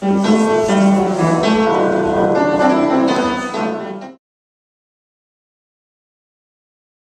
Thank